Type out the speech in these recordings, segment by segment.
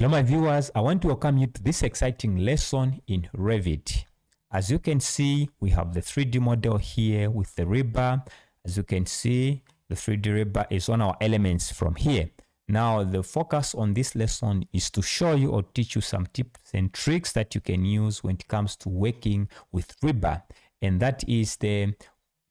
Hello my viewers, I want to welcome you to this exciting lesson in Revit. As you can see, we have the 3D model here with the rebar. As you can see, the 3D rebar is on our elements from here. Now, the focus on this lesson is to show you or teach you some tips and tricks that you can use when it comes to working with rebar. And that is the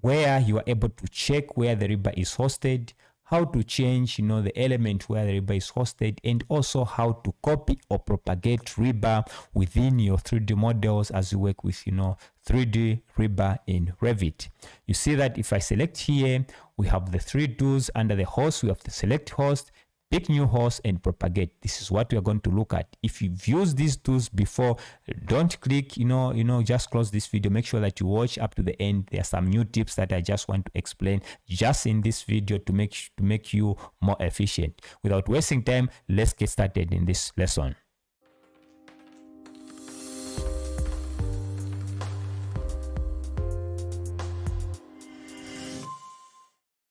where you are able to check where the rebar is hosted, how to change you know the element where the rebar is hosted and also how to copy or propagate rebar within your 3d models as you work with you know 3d rebar in revit. You see that if i select here we have the three tools under the host we have the select host pick new host and propagate. This is what we are going to look at. If you've used these tools before don't click you know you know just close this video. Make sure that you watch up to the end. There are some new tips that i just want to explain just in this video to make to make you more efficient. Without wasting time let's get started in this lesson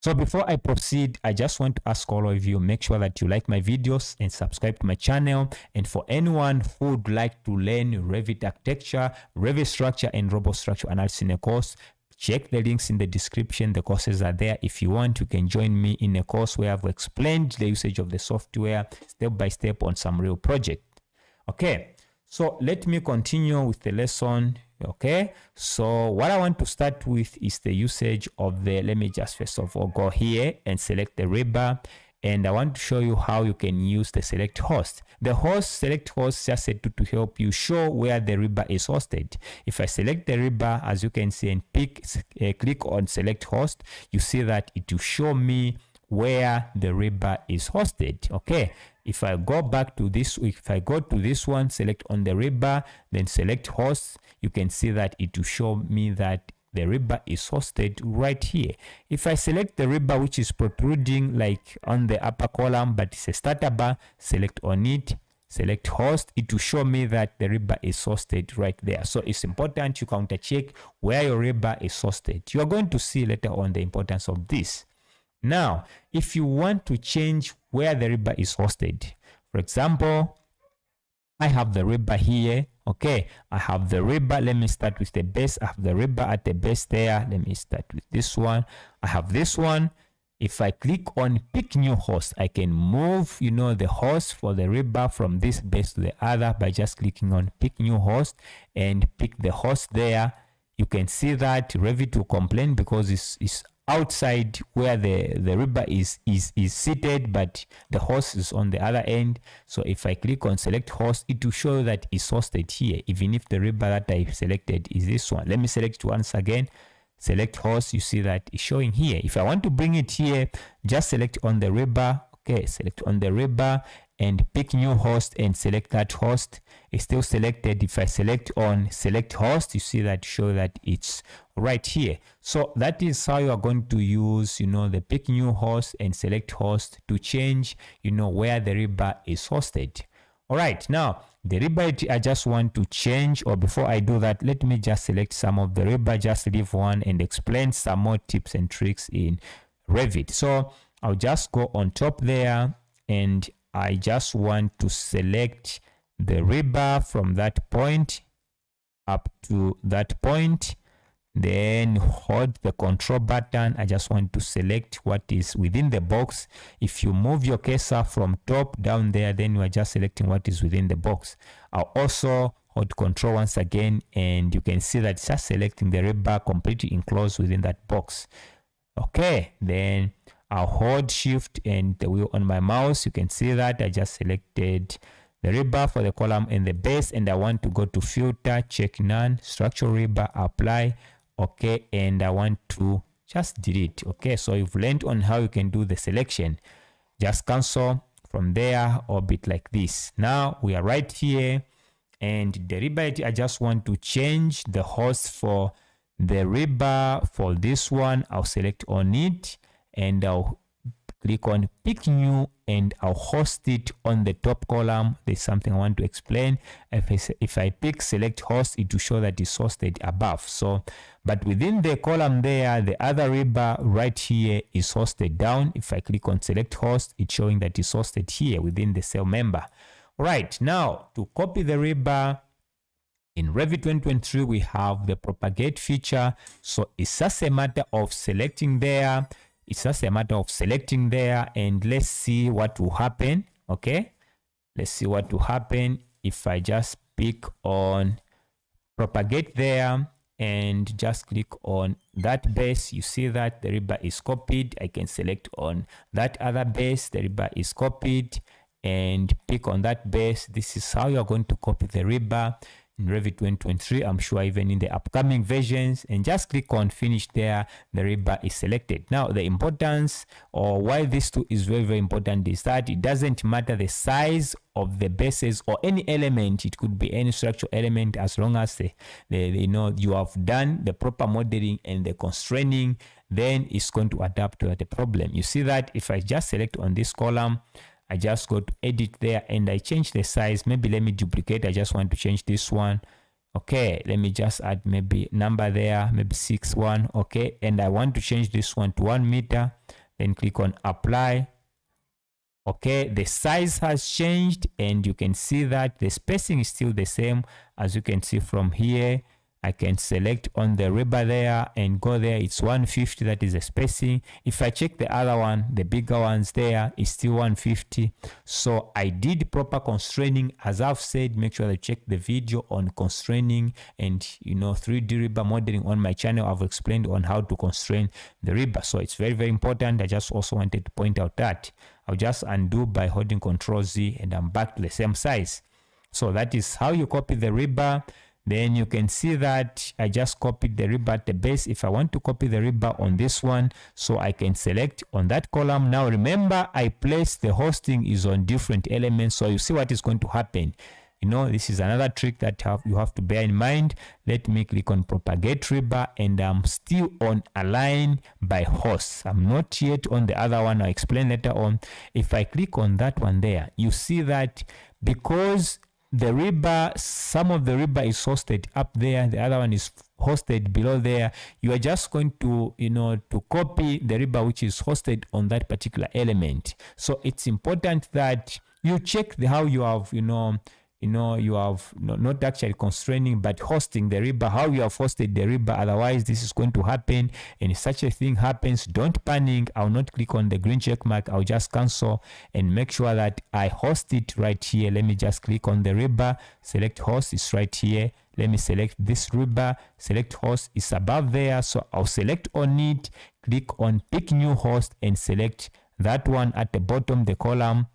So before I proceed, I just want to ask all of you, make sure that you like my videos and subscribe to my channel. And for anyone who would like to learn Revit architecture, Revit structure, and robot structure analysis in a course, check the links in the description. The courses are there. If you want, you can join me in a course where I've explained the usage of the software step by step on some real project. Okay, so let me continue with the lesson okay so what i want to start with is the usage of the let me just first of all go here and select the rebar and I want to show you how you can use the select host. The host select host just said to, to help you show where the rebar is hosted. If I select the rebar as you can see and pick uh, click on select host, you see that it will show me where the rebar is hosted okay if i go back to this if i go to this one select on the rebar then select host you can see that it will show me that the rebar is hosted right here. If i select the rebar which is protruding like on the upper column but it's a starter bar select on it select host it will show me that the rebar is hosted right there. So it's important to counter check where your rebar is hosted. You are going to see later on the importance of this. Now, if you want to change where the rebar is hosted, for example, I have the rebar here. Okay, I have the rebar. Let me start with the base. I have the rebar at the base there. Let me start with this one. I have this one. If I click on pick new host, I can move, you know, the host for the rebar from this base to the other by just clicking on pick new host and pick the host there. You can see that Revit will complain because it's, it's outside where the the rebar is is is seated but the host is on the other end. So if i click on select host it will show that it's hosted here. Even if the rebar that i selected is this one. Let me select once again. Select host you see that it's showing here. If i want to bring it here just select on the rebar okay select on the rebar and pick new host and select that host. It's still selected. If i select on select host you see that show that it's right here. So that is how you are going to use you know the pick new host and select host to change you know where the rebar is hosted. All right. Now the rebar i just want to change or before i do that let me just select some of the rebar just leave one and explain some more tips and tricks in revit. So i'll just go on top there and i just want to select the rebar from that point up to that point then hold the control button. I just want to select what is within the box. If you move your cursor from top down there then you are just selecting what is within the box. I'll also hold control once again and you can see that it's just selecting the rebar completely enclosed within that box. Okay then i'll hold shift and the wheel on my mouse. You can see that i just selected the rebar for the column and the base and i want to go to filter check none structural rebar apply okay and i want to just delete okay? So you've learned on how you can do the selection. Just cancel from there orbit like this. Now we are right here and the rebar i just want to change the host for the rebar for this one. I'll select on it and i'll click on pick new and I'll host it on the top column. There's something I want to explain. If I, if I pick select host, it will show that it's hosted above. So, but within the column there, the other rebar right here is hosted down. If I click on select host, it's showing that it's hosted here within the cell member. right now to copy the rebar in Revit 2023, we have the propagate feature. So it's just a matter of selecting there. It's just a matter of selecting there and let's see what will happen. Okay. Let's see what will happen if I just pick on propagate there and just click on that base you see that the rebar is copied i can select on that other base the rebar is copied and pick on that base this is how you're going to copy the rebar in Revit 2023. I'm sure even in the upcoming versions and just click on finish there. The rebar is selected. Now the importance or why this tool is very, very important is that it doesn't matter the size of the bases or any element. It could be any structural element as long as the, the, the you know you have done the proper modeling and the constraining, then it's going to adapt to the problem. You see that if I just select on this column, I just go to edit there and I change the size. Maybe let me duplicate. I just want to change this one. Okay, let me just add maybe number there, maybe six one. Okay, and I want to change this one to one meter. Then click on apply. Okay, the size has changed and you can see that the spacing is still the same as you can see from here. I can select on the rebar there and go there. It's 150, that is the spacing. If I check the other one, the bigger ones there, it's still 150. So I did proper constraining. As I've said, make sure that you check the video on constraining and, you know, 3D rebar modeling on my channel. I've explained on how to constrain the rebar. So it's very, very important. I just also wanted to point out that I'll just undo by holding Control Z and I'm back to the same size. So that is how you copy the rebar then you can see that I just copied the rebar at the base. If I want to copy the rebar on this one, so I can select on that column. Now remember, I placed the hosting is on different elements. So you see what is going to happen. You know, this is another trick that you have to bear in mind. Let me click on propagate rebar and I'm still on align by host. I'm not yet on the other one. I'll explain later on. If I click on that one there, you see that because the rebar some of the rebar is hosted up there the other one is hosted below there. You are just going to you know to copy the rebar which is hosted on that particular element. So it's important that you check the how you have you know you know you have not actually constraining but hosting the river. How you have hosted the river otherwise this is going to happen. And if such a thing happens don't panic. I'll not click on the green check mark. I'll just cancel and make sure that i host it right here. Let me just click on the river. Select host is right here. Let me select this river. Select host is above there. So i'll select on it. Click on pick new host and select that one at the bottom the column.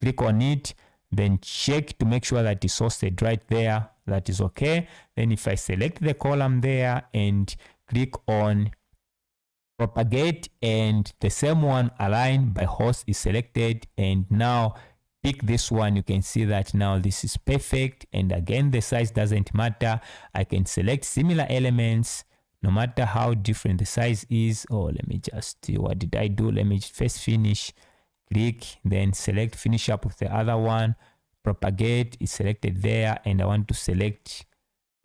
Click on it then check to make sure that it's hosted right there that is okay. Then if i select the column there and click on propagate and the same one align by host is selected and now pick this one you can see that now this is perfect. And again the size doesn't matter. I can select similar elements no matter how different the size is. Oh let me just what did i do? Let me first finish click then select finish up with the other one propagate is selected there and i want to select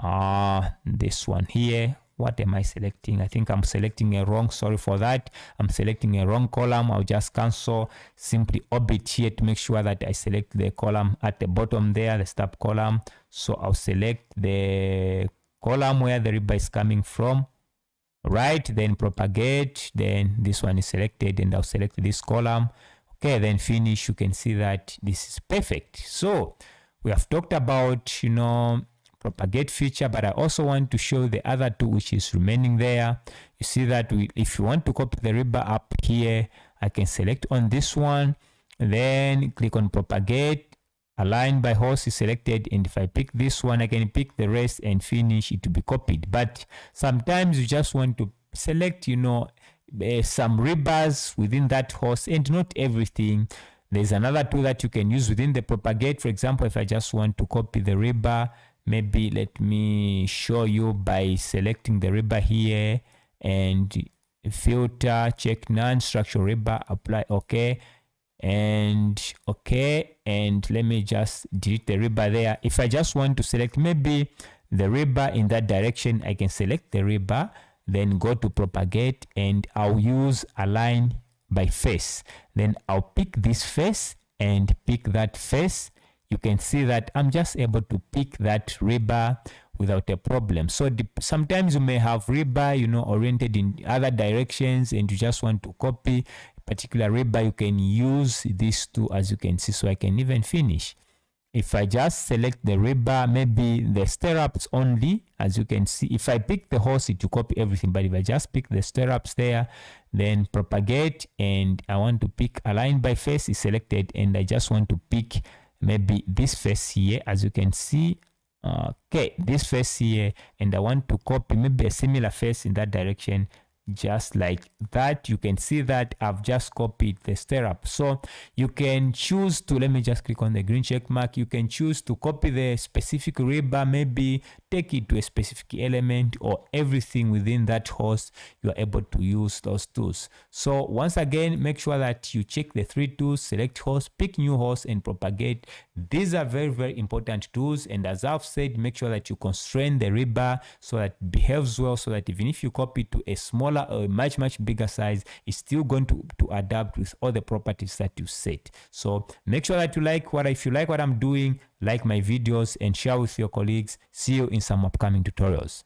uh this one here. What am i selecting? I think i'm selecting a wrong sorry for that. I'm selecting a wrong column. I'll just cancel. Simply orbit here to make sure that i select the column at the bottom there the stop column. So i'll select the column where the rebar is coming from. Right then propagate. Then this one is selected and i'll select this column okay then finish you can see that this is perfect. So we have talked about you know propagate feature but i also want to show the other two which is remaining there. You see that we, if you want to copy the rebar up here i can select on this one then click on propagate align by host is selected and if i pick this one i can pick the rest and finish it to be copied. But sometimes you just want to select you know uh, some rebars within that host and not everything. There's another tool that you can use within the propagate. For example if i just want to copy the rebar maybe let me show you by selecting the rebar here and filter check non-structural rebar apply okay and okay and let me just delete the rebar there. If i just want to select maybe the rebar in that direction i can select the rebar then go to propagate and I'll use align by face then I'll pick this face and pick that face you can see that I'm just able to pick that rebar without a problem. So sometimes you may have rebar, you know, oriented in other directions and you just want to copy a particular rebar, you can use these two as you can see. So I can even finish. If I just select the rebar, maybe the stirrups only, as you can see, if I pick the host, it will copy everything. But if I just pick the stirrups there, then propagate, and I want to pick align by face is selected, and I just want to pick maybe this face here, as you can see, okay this face here and i want to copy maybe a similar face in that direction just like that. You can see that i've just copied the stirrup so you can choose to let me just click on the green check mark. You can choose to copy the specific rebar maybe take it to a specific element or everything within that host you are able to use those tools. So once again make sure that you check the three tools select host pick new host and propagate. These are very very important tools and as i've said make sure that you constrain the rebar so that it behaves well so that even if you copy to a smaller or much much bigger size it's still going to to adapt with all the properties that you set. So make sure that you like what if you like what i'm doing like my videos and share with your colleagues. See you in some upcoming tutorials